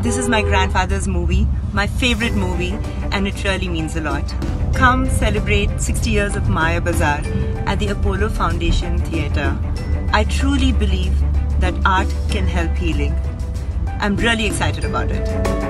This is my grandfather's movie, my favorite movie, and it really means a lot. Come celebrate 60 years of Maya Bazaar at the Apollo Foundation Theatre. I truly believe that art can help healing. I'm really excited about it.